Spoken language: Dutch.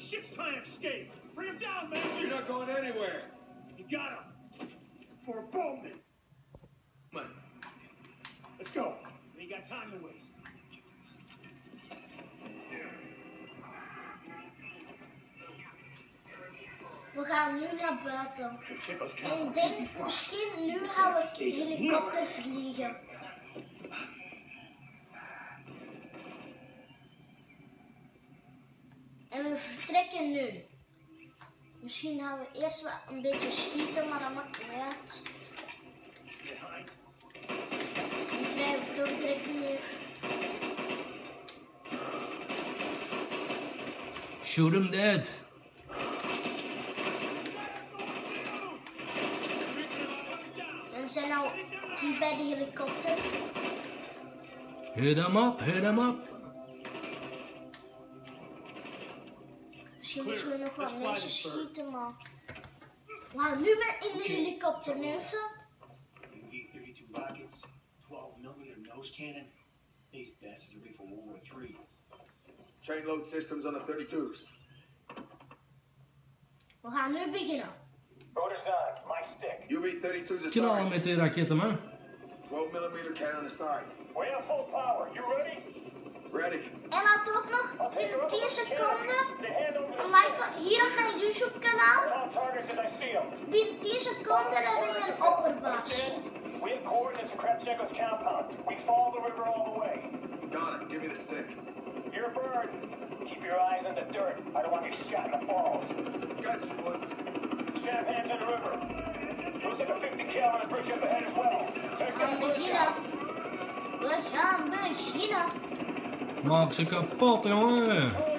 Shit's trying to escape. Bring him down, man. You're not going anywhere. You got him. For a Bowman. Come on. Let's go. We ain't got time to waste. Sogar Nuna Börte. Und den bestimmt nur auf Helikopter fliegen. En we vertrekken nu. Misschien gaan we eerst wel een beetje schieten, maar dat maakt niet uit. we blijven doortrekken. Shoot him dead. En we zijn al tien bij de helikopter. Hit hem up, hit hem up. Misschien zullen we gewoon mensen schieten, man. Wauw, nou, nu ben ik de helikopter, mensen. V-32 rockets, 12mm nose cannon. These bastards will be for World War III. Train load systems on the 32s. We gaan nu beginnen. Rotor's on, my stick. UV-32's aside. Knal met de raketten, man. 12mm cannon aside. We in full power, you ready? Ready. En laat ook nog in de 10 seconden... hier YouTube-kanaal. Binnen 10 seconden dan ben een opperbas. We have coordinates compound. We follow the river all the way. Got it. Give me the stick. You're a bird. Keep your eyes in the dirt. I don't want you shot in the falls. Got you, Woods. Snap hands in the river. Looks like a 50 cal on the bridge up ahead as well. Check that bridge out. kapot, jongen.